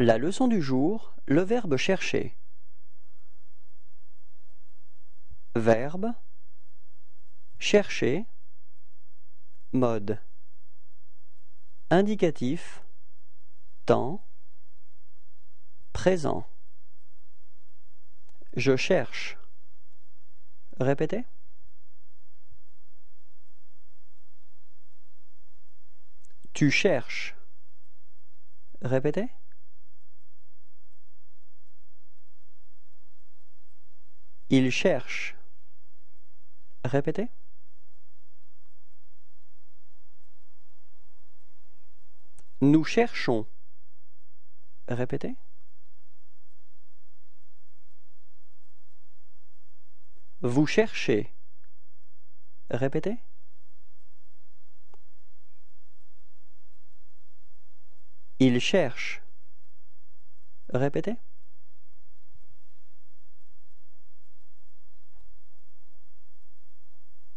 La leçon du jour, le verbe chercher. Verbe chercher mode indicatif temps présent Je cherche. Répétez. Tu cherches. Répétez. Il cherche. Répétez. Nous cherchons. Répétez. Vous cherchez. Répétez. Il cherche. Répétez.